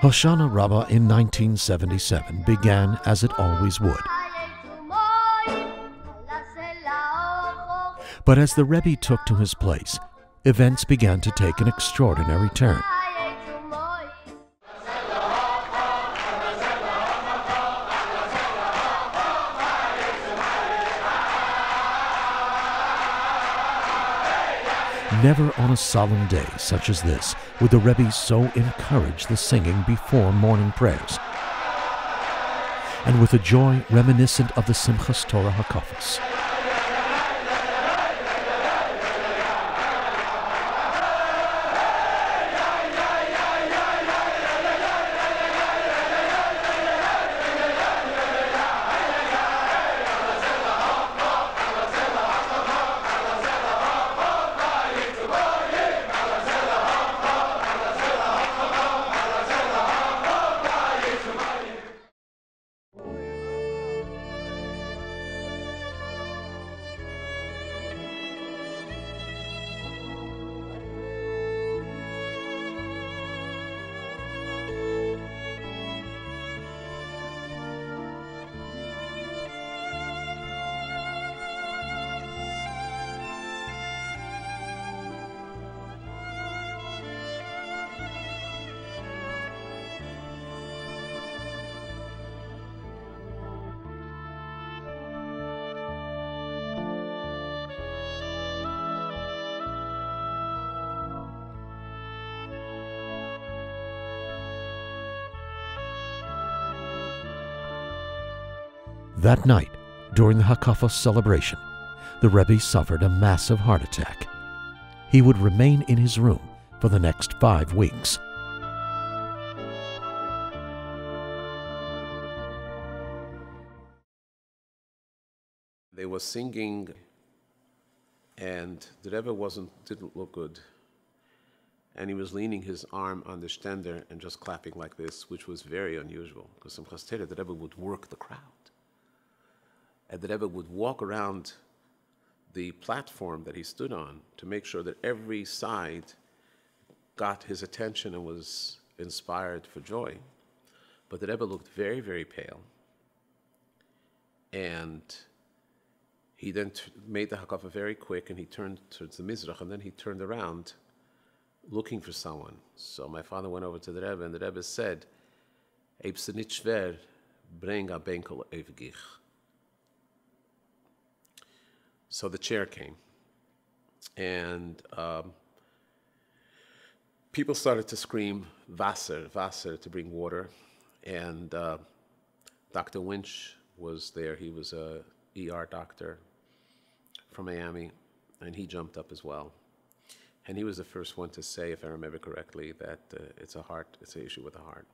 Hoshana Rabbah in 1977 began as it always would. But as the Rebbe took to his place, events began to take an extraordinary turn. Never on a solemn day such as this would the Rebbe so encourage the singing before morning prayers. And with a joy reminiscent of the Simchas Torah Hakafos. That night, during the Hakafos celebration, the Rebbe suffered a massive heart attack. He would remain in his room for the next five weeks. They were singing, and the Rebbe wasn't didn't look good. And he was leaning his arm on the stender and just clapping like this, which was very unusual because some the Rebbe would work the crowd and the Rebbe would walk around the platform that he stood on to make sure that every side got his attention and was inspired for joy. But the Rebbe looked very, very pale. And he then t- made the hakafa very quick and he turned towards the Mizrach and then he turned around looking for someone. So my father went over to the Rebbe and the Rebbe said, Eibsenit bring a benkel evgich. So the chair came, and um, people started to scream Wasser, Wasser to bring water, and uh, Dr. Winch was there. He was a ER doctor from Miami, and he jumped up as well. And he was the first one to say, if I remember correctly, that uh, it's a heart, it's an issue with the heart.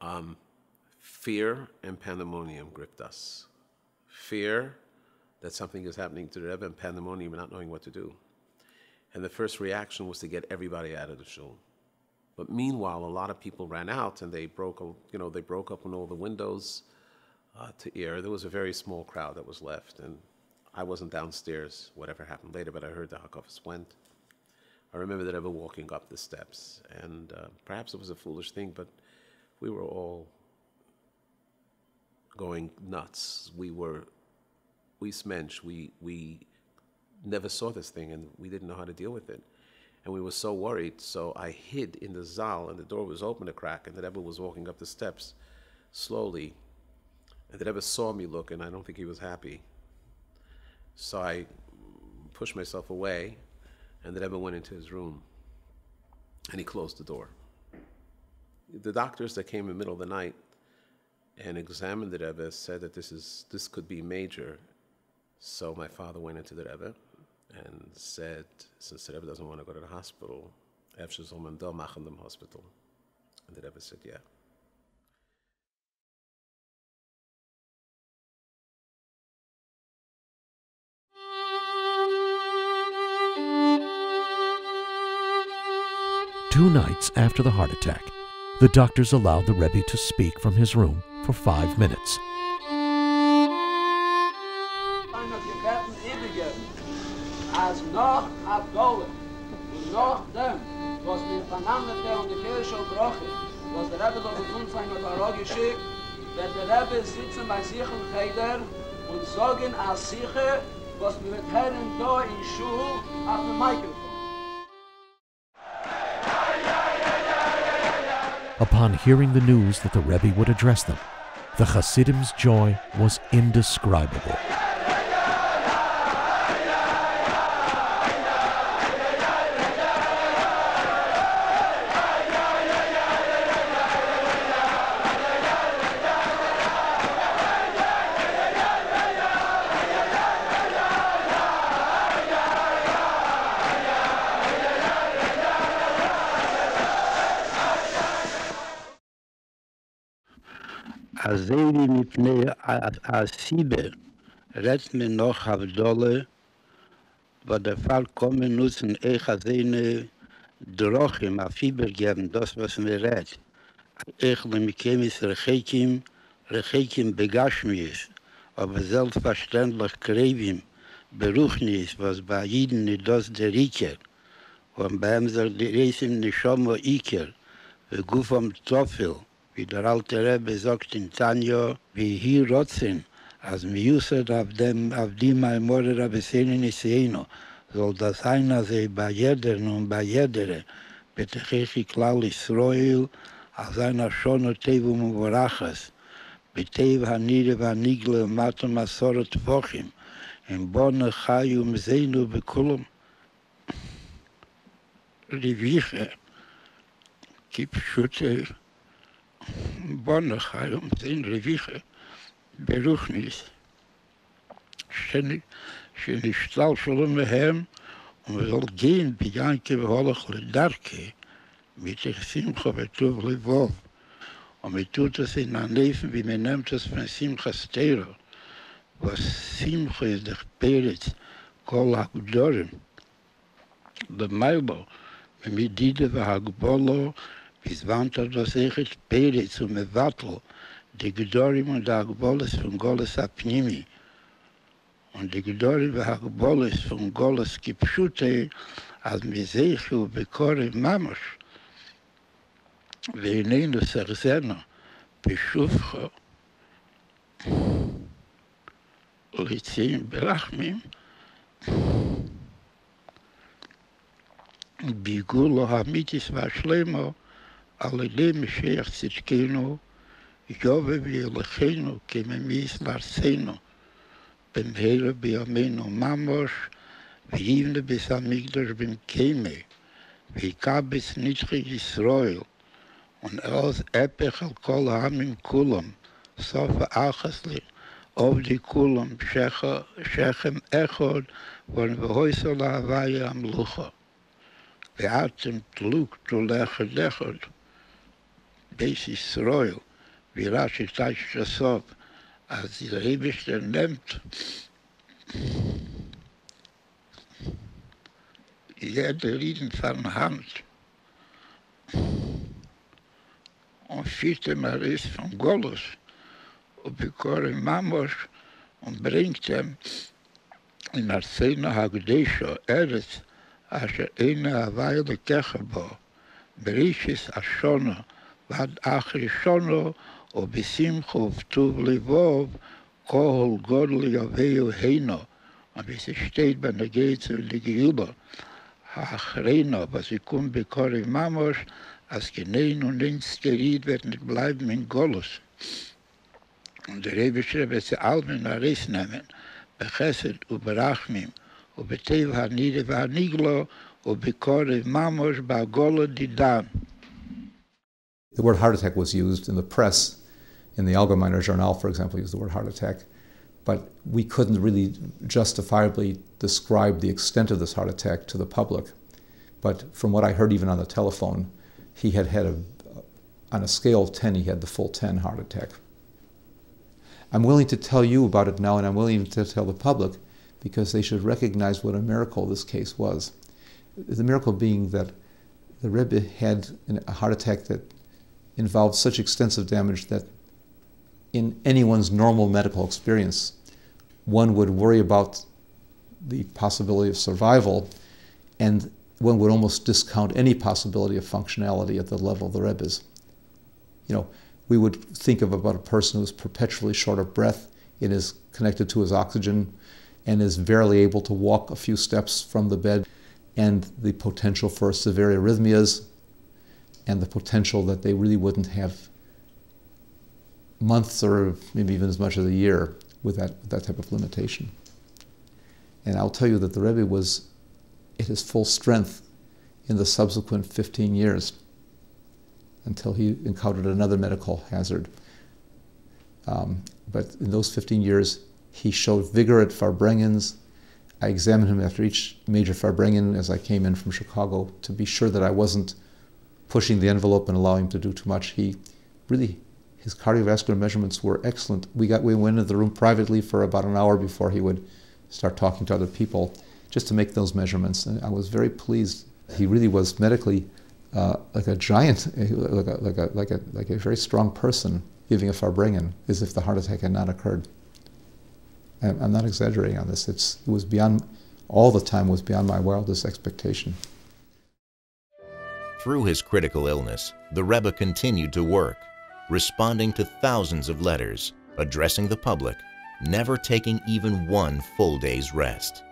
Um, fear and pandemonium gripped us. Fear that something is happening to the Rebbe and pandemonium and not knowing what to do. And the first reaction was to get everybody out of the shul. But meanwhile, a lot of people ran out and they broke, you know, they broke up all the windows uh, to air. There was a very small crowd that was left, and I wasn't downstairs. Whatever happened later, but I heard the Hakafas went. I remember that Rebbe walking up the steps, and uh, perhaps it was a foolish thing, but we were all going nuts. We were we smensch, we, we never saw this thing and we didn't know how to deal with it. And we were so worried, so I hid in the zal and the door was open a crack and the Rebbe was walking up the steps slowly. And the Rebbe saw me look and I don't think he was happy. So I pushed myself away and the Rebbe went into his room and he closed the door. The doctors that came in the middle of the night and examined the Rebbe said that this, is, this could be major so my father went into the Rebbe and said, since the Rebbe doesn't want to go to the hospital, Efshe soll man da machen hospital. And the Rebbe said, yeah. Two nights after the heart attack, the doctors allowed the Rebbe to speak from his room for five minutes. Nach dem, was mir der und die Kirche was der Rebbe doch uns sein er und geschickt, wird der Rebbe sitzen bei sich im Cheder und sagen als sicher, was wir mit Herren da in Schuh auf dem. Upon hearing the news that the Rebbe would address them, the Chasidim's joy was indescribable. הזירי מפני הסיבה, רט mir noch auf Dolle, wo der Fall kommen nutzen, ich als eine Drochim, auf Fieber geben, das was mir rät. Ich le Mikemis Rechekim, Rechekim Begashmiis, aber selbstverständlich Krevim, Beruchnis, was bei nicht das der Riker, und bei ihm soll die Reisim nicht schon mal Iker, am Tofel, wie der alte Rebbe sagt in Tanjo, wie hier Rotzin, als mir jüßet auf dem, auf die mein Mörder habe sehen in Isieno, soll das ein, als er bei jeder und bei jeder, bitte ich ich klar Israel, als einer schon und Tevo um Mubarachas, mit Tevo Hanire Vanigle und Matum Asorot Vochim, in Bonne פשוט בונה חיו מזינו רביחה, ברוכניס, שנשתל שלו מהם, ומזל גין ביאנקי והולך לדרכי, מתך שמחה וטוב לבוב. Und mir tut es in ein Leben, wie man nimmt es von Simchas Tero, was Simcha ist der Peretz, kol ha-gdorim. Der Meilbo, wenn mir Dide wa Es warnt er, dass ich es zu mir wattel, die Gedorim und der Agbolis von Goles Apnimi. Und die Gedorim und der Agbolis von Goles Kipschute, als mir sehe ich, wo bekor ich Mamosch. Wir nehmen uns er Zerzeno, Bischufcho, Lizin Belachmim, Bigulo Hamitis Vashlemo, אַללדעם שייך צוקינו יגוב בי רשינו קיימ מיס ברציינו פֿן וועל בי אמינו מאמוש ווי יונד ביזע מיגדער בימ קיימיי איך קאבס נישט ריכטיג סרוי און ארויס אפקול קולאם אין קולום סאָפאַ אחסלי אויף די קולום שייך שייך איך קול און בויסן Beis Yisroel, wie Rashi Taish Chesod, als der Hebischter nimmt, jede Rieden von Hand und vierte Maris von Golos und bekore Mamos und bringt ihm in Arsena Hagdesho, Eretz, אשר אין הווי לקחה בו, ברישיס השונו, ועד אחרי שונו, ובשמחו ובטוב לבוב, כל גודל יביאו הינו. Und es steht bei der Gehe zu der Gehübe, Achreino, was ich komme bei Kori Mamosh, als genein und ins Geriet wird nicht bleiben in Golos. Und der schreibt, dass sie alle in und und und mamos golo didan. The word heart attack was used in the press. In the Algemeiner Journal, for example, used the word heart attack. But we couldn't really justifiably describe the extent of this heart attack to the public. But from what I heard even on the telephone, he had had a, on a scale of 10, he had the full 10 heart attack. I'm willing to tell you about it now, and I'm willing to tell the public because they should recognize what a miracle this case was. The miracle being that the Rebbe had a heart attack that involved such extensive damage that in anyone's normal medical experience, one would worry about the possibility of survival, and one would almost discount any possibility of functionality at the level of the Rebbe's. You know, we would think of about a person who's perpetually short of breath and is connected to his oxygen and is barely able to walk a few steps from the bed, and the potential for severe arrhythmias, and the potential that they really wouldn't have months or maybe even as much as a year with that, that type of limitation. And I'll tell you that the Rebbe was at his full strength in the subsequent 15 years until he encountered another medical hazard. Um, but in those 15 years, he showed vigor at Farbrengens. I examined him after each major Farbrengen as I came in from Chicago to be sure that I wasn't pushing the envelope and allowing him to do too much. He really, his cardiovascular measurements were excellent. We, got, we went into the room privately for about an hour before he would start talking to other people just to make those measurements. And I was very pleased. He really was medically uh, like a giant, like a, like, a, like, a, like a very strong person giving a Farbrengen as if the heart attack had not occurred. I'm not exaggerating on this. It's, it was beyond, all the time was beyond my wildest expectation. Through his critical illness, the Rebbe continued to work, responding to thousands of letters, addressing the public, never taking even one full day's rest.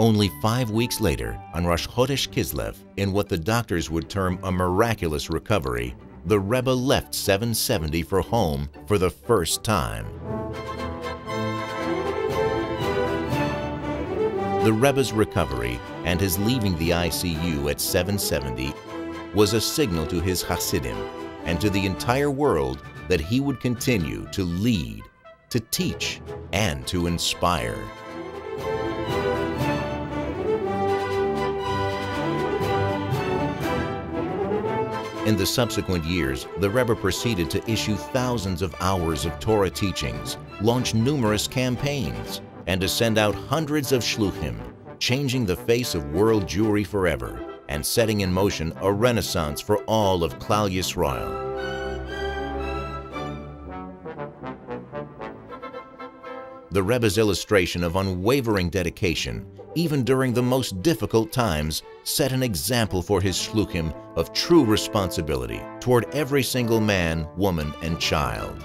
Only five weeks later, on Rosh Chodesh Kislev, in what the doctors would term a miraculous recovery, the Rebbe left 770 for home for the first time. The Rebbe's recovery and his leaving the ICU at 770 was a signal to his Hasidim and to the entire world that he would continue to lead, to teach, and to inspire. In the subsequent years, the Rebbe proceeded to issue thousands of hours of Torah teachings, launch numerous campaigns, and to send out hundreds of shluchim, changing the face of world Jewry forever and setting in motion a renaissance for all of Klal Yisrael. The Rebbe's illustration of unwavering dedication even during the most difficult times, set an example for his shluchim of true responsibility toward every single man, woman, and child.